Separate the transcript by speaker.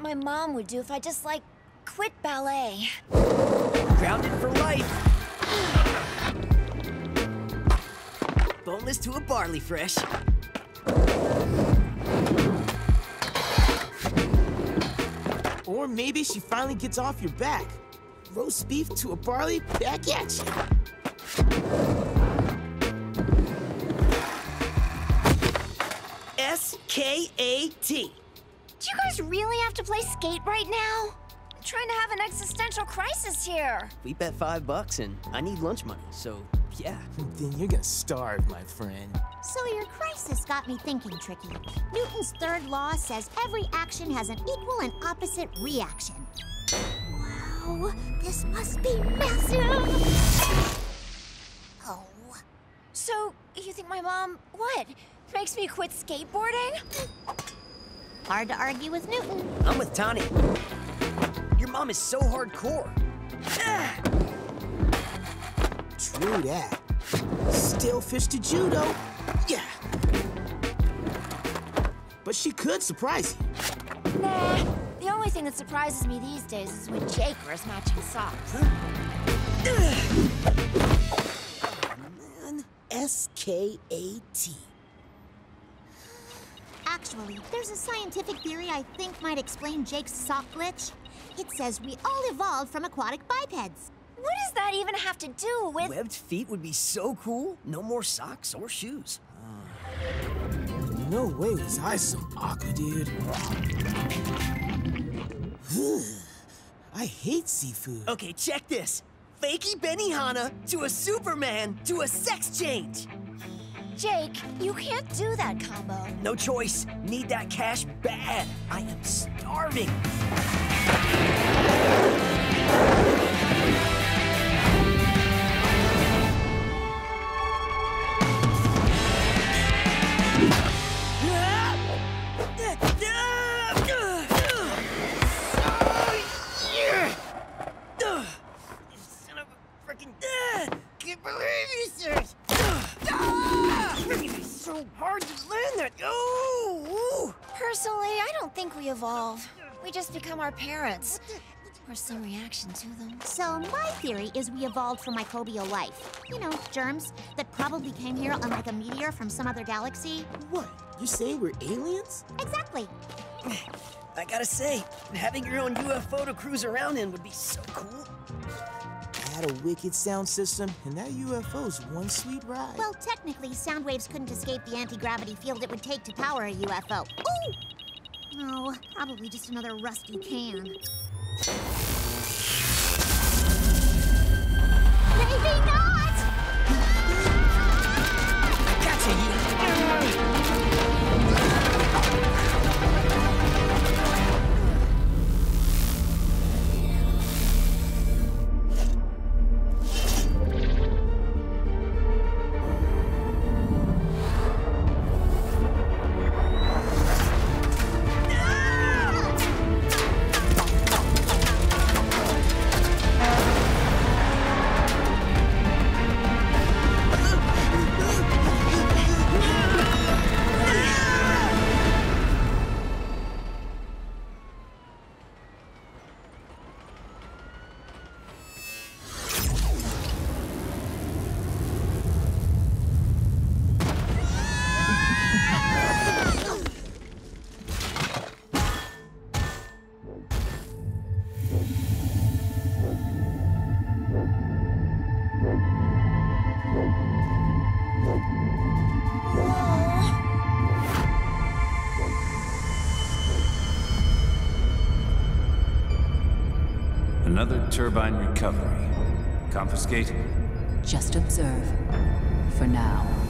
Speaker 1: my mom would do if I just, like, quit ballet.
Speaker 2: Grounded for life. Boneless to a barley fresh.
Speaker 3: Or maybe she finally gets off your back. Roast beef to a barley, back at you.
Speaker 2: S-K-A-T.
Speaker 1: Do you guys really have to play skate right now? I'm trying to have an existential crisis here.
Speaker 2: We bet five bucks and I need lunch money, so yeah.
Speaker 3: Then you're gonna starve, my friend.
Speaker 4: So your crisis got me thinking, Tricky. Newton's third law says every action has an equal and opposite reaction. Wow, this must be massive! Oh.
Speaker 1: So, you think my mom, what? Makes me quit skateboarding?
Speaker 4: Hard to argue with Newton.
Speaker 2: I'm with Tani. Your mom is so hardcore.
Speaker 3: True that. Stalefish to judo. Yeah. But she could surprise you.
Speaker 1: Nah. The only thing that surprises me these days is when Jake wears matching socks.
Speaker 3: Oh, man, S-K-A-T.
Speaker 4: Actually, there's a scientific theory I think might explain Jake's sock glitch. It says we all evolved from aquatic bipeds.
Speaker 1: What does that even have to do with...
Speaker 2: Webbed feet would be so cool. No more socks or shoes.
Speaker 3: No way was I so aqua, dude. I hate seafood.
Speaker 2: Okay, check this. Fakey Benihana to a Superman to a sex change.
Speaker 1: Jake, you can't do that combo.
Speaker 2: No choice. Need that cash bad. I am starving. So hard to land that. Oh!
Speaker 1: Personally, I don't think we evolve. We just become our parents. Or some reaction to them.
Speaker 4: So my theory is we evolved from microbial life. You know, germs that probably came here on like a meteor from some other galaxy.
Speaker 3: What? You saying we're aliens?
Speaker 4: Exactly.
Speaker 2: I gotta say, having your own UFO to cruise around in would be so cool.
Speaker 3: Had a wicked sound system, and that UFO's one sweet ride.
Speaker 4: Well, technically, sound waves couldn't escape the anti-gravity field it would take to power a UFO. Ooh! Oh, probably just another rusty can. Maybe not!
Speaker 5: Another turbine recovery. Confiscate?
Speaker 6: Just observe. For now.